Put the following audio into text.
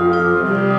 Música